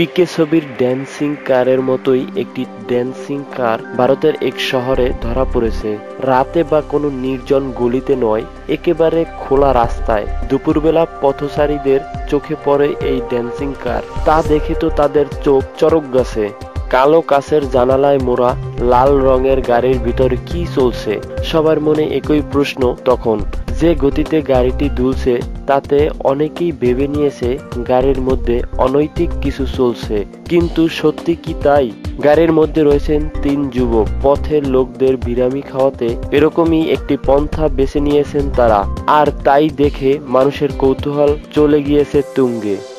পিকে ছবির ড্যান্সিং কারের মতোই একটি ড্যান্সিং কার ভারতের এক শহরে ধরা পড়েছে। রাতে বা কোনো নির্জন গলিতে নয়, একেবারে খোলা রাস্তায়। দুপুরবেলা পথচারীদের চোখে পড়ে এই ড্যান্সিং কার তা দেখে তো তাদের চোখ চরক গেছে। কালো কাছের জানালায় মোড়া লাল রঙের গাড়ির ভিতর কি চলছে, সবার মনে একই প্রশ্ন তখন। যে গতিতে গাড়িটি দুলছে, তাতে অনেকেই ভেবে নিয়েছে গাড়ির মধ্যে অনৈতিক কিছু চলছে। কিন্তু সত্যি কি তাই? গাড়ির মধ্যে রয়েছেন তিন যুবক। পথের লোকদের বিরামি খাওয়াতে এরকমই একটি পন্থা বেছে নিয়েছেন তারা। আর তাই দেখে মানুষের কৌতূহল চলে গিয়েছে তুঙ্গে।